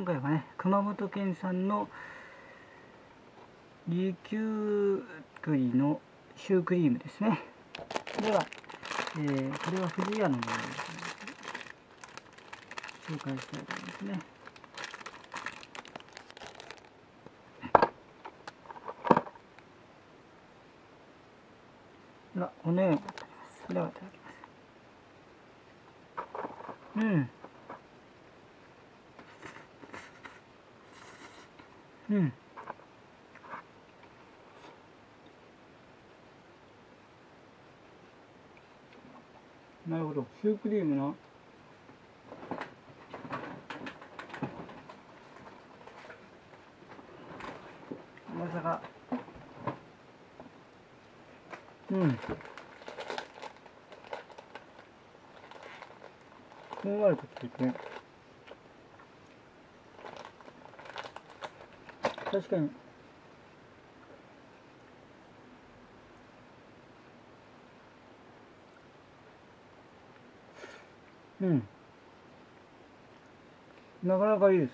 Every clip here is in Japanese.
今回はね熊本県産の琉球栗のシュークリームですね。では、えー、これは富士屋のものです紹介したいと思いますね。ではこのようになっておりますではいただきます。うん。うん。なるほど。シュークリームの甘さが。うん。ふんわりとしていて。確かに。うん。なかなかいいです。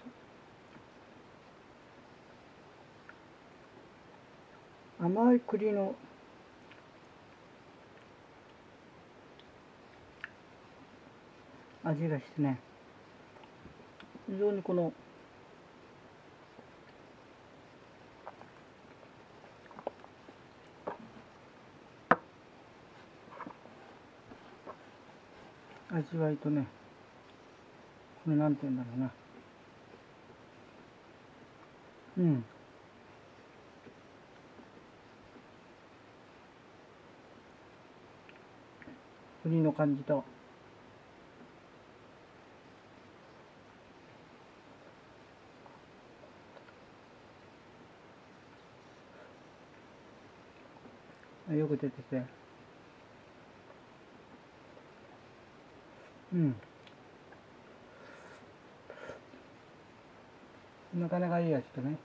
甘い栗の。味がしてね。非常にこの。味わいとねこれなんて言うんだろうな。うん。栗の感じと。よく出てきてうん。なかなかいい味とね。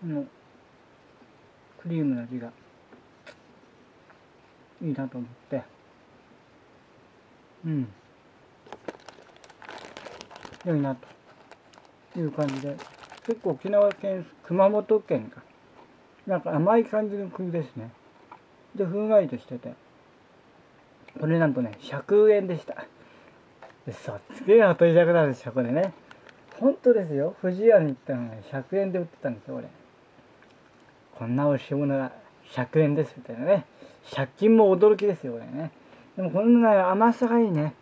このクリームの味がいいなと思って。うん。良いなという感じで結構沖縄県熊本県か。なんか甘い感じの栗ですね。でふんわりとしてて。これなんとね100円でした。嘘つけよと言いたくなるでしょこれね。本当ですよ。富士屋に行ったのね100円で売ってたんですよこれこんな美味しいものが100円ですみたいなね。借金も驚きですよこれね。でもこんな甘さがいいね。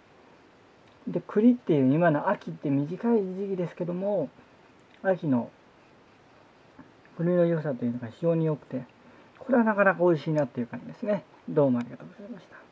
で栗っていう今の秋って短い時期ですけども秋の栗の良さというのが非常に良くてこれはなかなか美味しいなっていう感じですね。どうもありがとうございました。